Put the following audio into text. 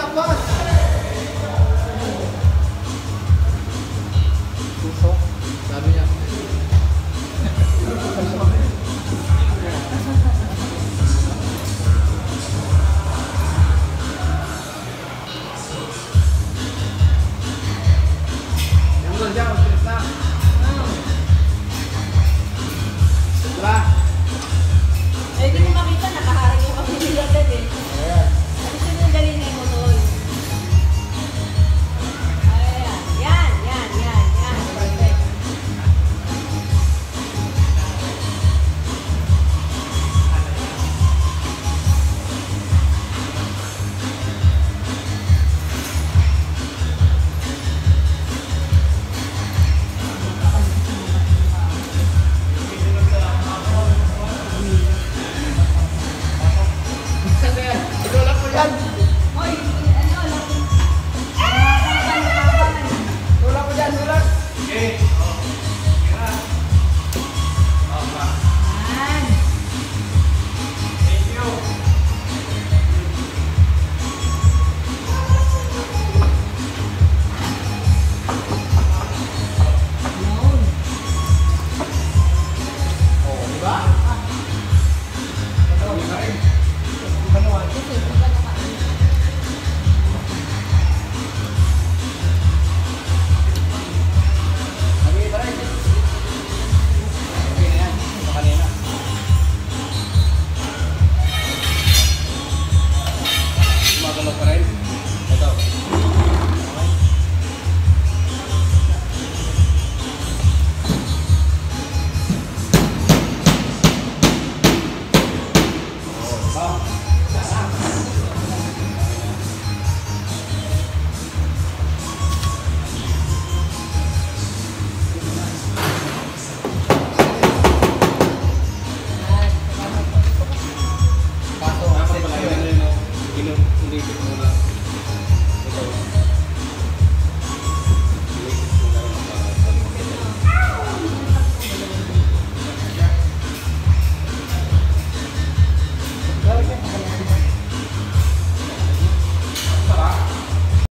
na paz.